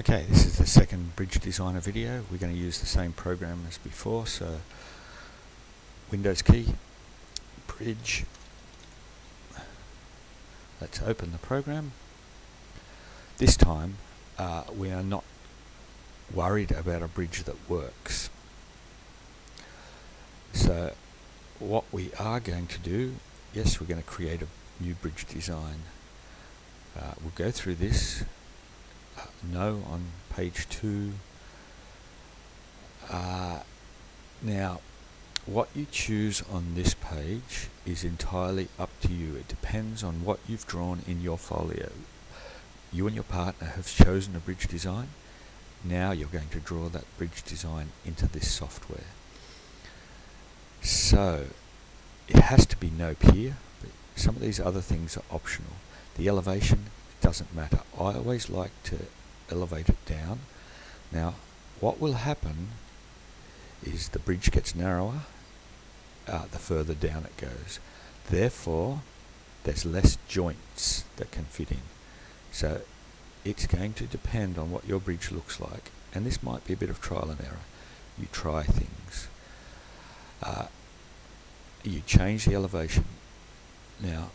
Okay, this is the second Bridge Designer video. We're going to use the same program as before, so Windows key, Bridge. Let's open the program. This time uh, we are not worried about a bridge that works. So what we are going to do, yes, we're going to create a new bridge design. Uh, we'll go through this no on page two. Uh, now, what you choose on this page is entirely up to you. It depends on what you've drawn in your folio. You and your partner have chosen a bridge design. Now you're going to draw that bridge design into this software. So, it has to be no pier, but some of these other things are optional. The elevation doesn't matter. I always like to elevate it down. Now, what will happen is the bridge gets narrower uh, the further down it goes. Therefore, there's less joints that can fit in. So it's going to depend on what your bridge looks like. And this might be a bit of trial and error. You try things. Uh, you change the elevation. Now,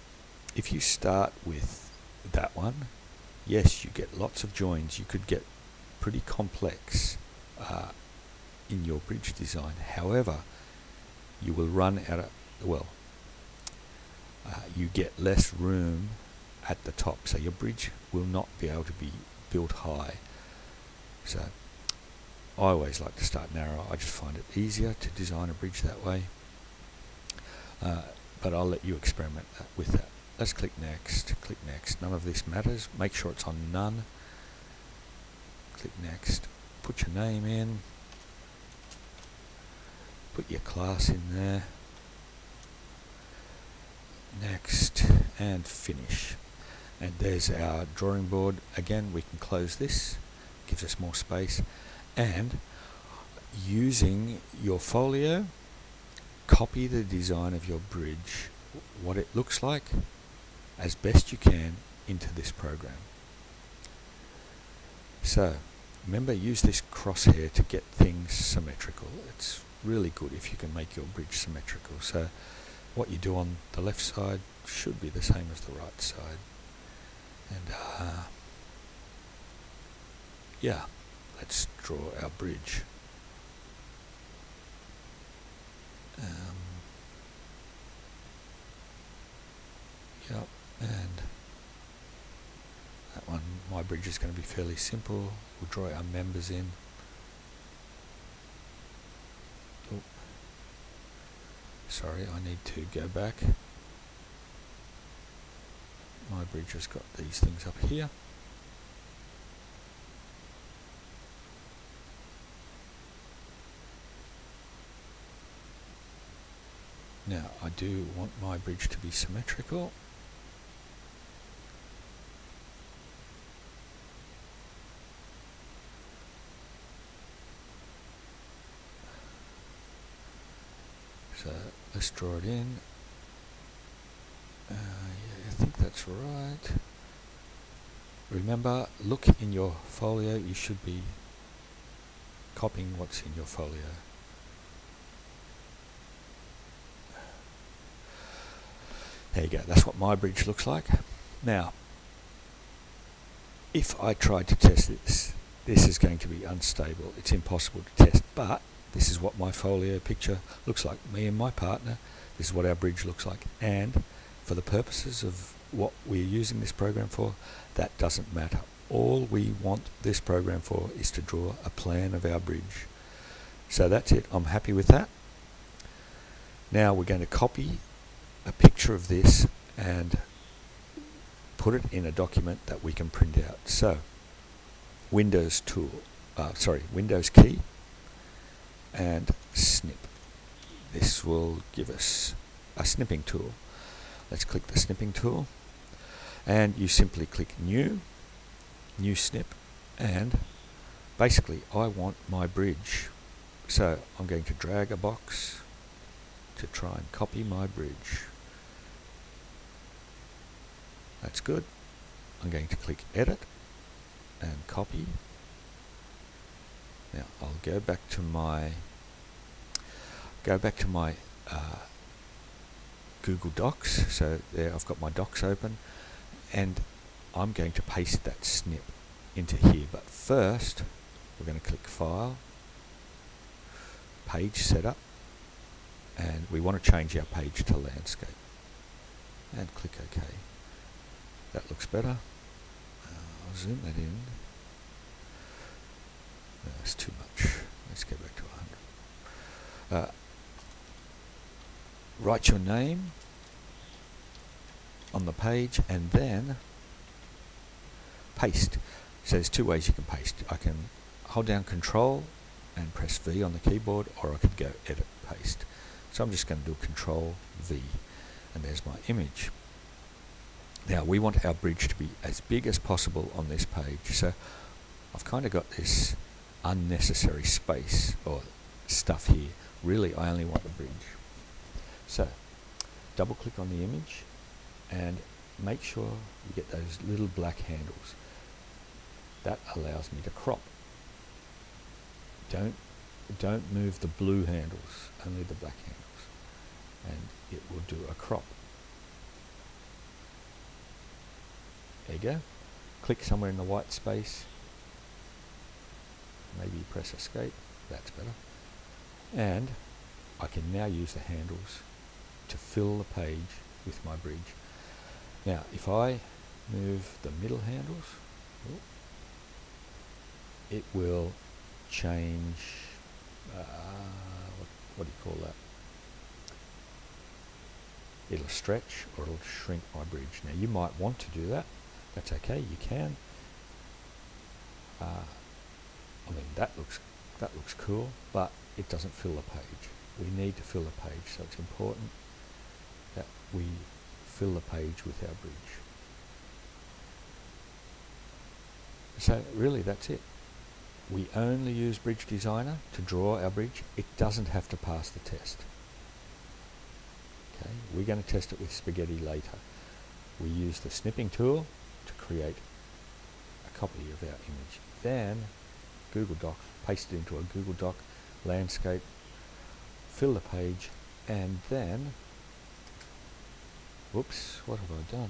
if you start with that one, yes, you get lots of joins. You could get pretty complex uh, in your bridge design. However, you will run out of, well, uh, you get less room at the top. So your bridge will not be able to be built high. So I always like to start narrow. I just find it easier to design a bridge that way. Uh, but I'll let you experiment with that. Let's click next, click next. None of this matters. Make sure it's on none. Click next. Put your name in. Put your class in there. Next and finish. And there's our drawing board. Again, we can close this. Gives us more space. And using your folio, copy the design of your bridge, what it looks like, as best you can into this program. So remember use this crosshair to get things symmetrical. It's really good if you can make your bridge symmetrical. So what you do on the left side should be the same as the right side. And uh, yeah, let's draw our bridge. Um, yep and that one my bridge is going to be fairly simple. We'll draw our members in. Oh. sorry I need to go back. My bridge has got these things up here. Now I do want my bridge to be symmetrical So let's draw it in. Uh, yeah, I think that's right. Remember, look in your folio, you should be copying what's in your folio. There you go, that's what my bridge looks like. Now, if I try to test this, this is going to be unstable. It's impossible to test, but this is what my folio picture looks like. Me and my partner, this is what our bridge looks like. And for the purposes of what we're using this program for, that doesn't matter. All we want this program for is to draw a plan of our bridge. So that's it. I'm happy with that. Now we're going to copy a picture of this and put it in a document that we can print out. So Windows tool, uh, sorry, Windows key, and snip. This will give us a snipping tool. Let's click the snipping tool and you simply click new, new snip and basically I want my bridge. So I'm going to drag a box to try and copy my bridge. That's good. I'm going to click edit and copy Now I'll go back to my go back to my uh, Google Docs. So there I've got my docs open and I'm going to paste that snip into here. But first we're going to click File, Page Setup and we want to change our page to landscape and click OK. That looks better. Uh, I'll zoom that in. That's too much. Let's go back to 100. Uh, write your name on the page and then paste. So there's two ways you can paste. I can hold down control and press V on the keyboard or I could go edit paste. So I'm just going to do control V and there's my image. Now we want our bridge to be as big as possible on this page. So I've kind of got this unnecessary space or stuff here. Really I only want the bridge. So double click on the image and make sure you get those little black handles. That allows me to crop. Don't don't move the blue handles, only the black handles. And it will do a crop. There you go. Click somewhere in the white space. Maybe press escape. That's better. And I can now use the handles to fill the page with my bridge. Now, if I move the middle handles, it will change, uh, what, what do you call that? It'll stretch or it'll shrink my bridge. Now you might want to do that. That's okay, you can. Uh, I mean, that looks, that looks cool, but it doesn't fill the page. We need to fill the page, so it's important that we fill the page with our bridge. So really that's it. We only use Bridge Designer to draw our bridge. It doesn't have to pass the test. Okay, we're going to test it with Spaghetti later. We use the snipping tool to create a copy of our image. Then Google Doc, paste it into a Google Doc landscape, fill the page, and then, whoops, what have I done?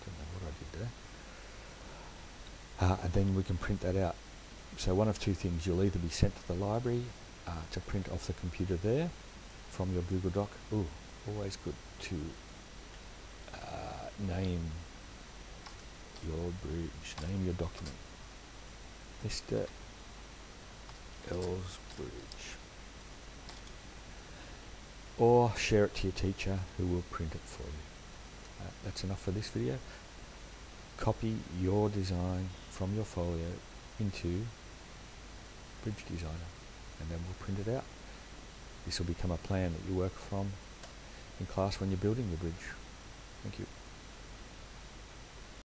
Don't know what I did there. Uh, and then we can print that out. So one of two things, you'll either be sent to the library uh, to print off the computer there from your Google Doc. Ooh, always good to uh, name your bridge, name your document. Mr. L's Bridge. Or share it to your teacher who will print it for you. Uh, that's enough for this video. Copy your design from your folio into Bridge Designer and then we'll print it out. This will become a plan that you work from in class when you're building your bridge. Thank you.